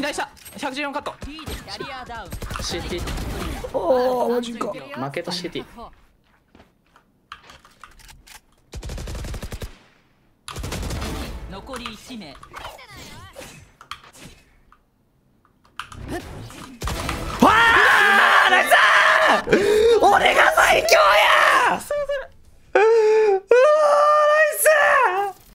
左下114カット。CT おおマジか。負けた CT 残り1名。わあナイス俺が最強や